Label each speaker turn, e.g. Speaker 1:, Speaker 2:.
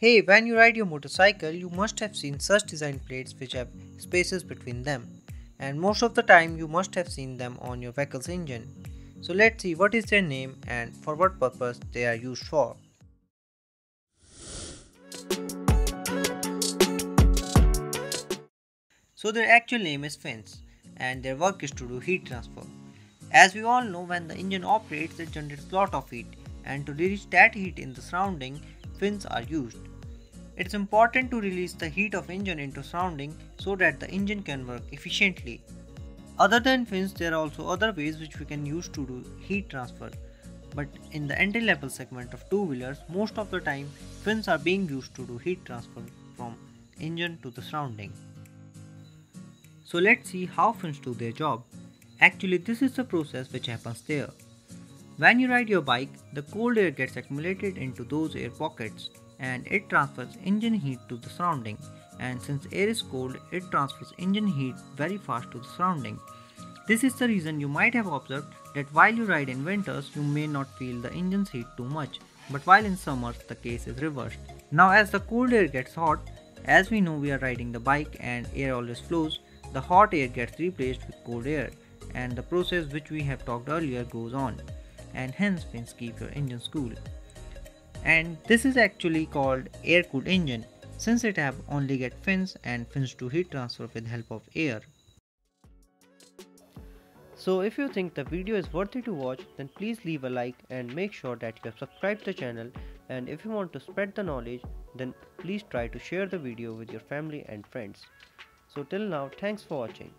Speaker 1: Hey, when you ride your motorcycle, you must have seen such design plates which have spaces between them. And most of the time, you must have seen them on your vehicle's engine. So let's see what is their name and for what purpose they are used for. So their actual name is fins and their work is to do heat transfer. As we all know when the engine operates it generates a lot of heat and to reach that heat in the surrounding fins are used. It is important to release the heat of engine into surrounding so that the engine can work efficiently. Other than fins there are also other ways which we can use to do heat transfer. But in the entry level segment of two wheelers most of the time fins are being used to do heat transfer from engine to the surrounding. So let's see how fins do their job. Actually this is the process which happens there. When you ride your bike, the cold air gets accumulated into those air pockets and it transfers engine heat to the surrounding and since air is cold, it transfers engine heat very fast to the surrounding. This is the reason you might have observed that while you ride in winters, you may not feel the engine's heat too much, but while in summers, the case is reversed. Now as the cold air gets hot, as we know we are riding the bike and air always flows, the hot air gets replaced with cold air and the process which we have talked earlier goes on and hence fins keep your engines cool. And this is actually called air cooled engine since it have only get fins and fins to heat transfer with help of air. So if you think the video is worthy to watch then please leave a like and make sure that you have subscribed the channel and if you want to spread the knowledge then please try to share the video with your family and friends. So till now thanks for watching.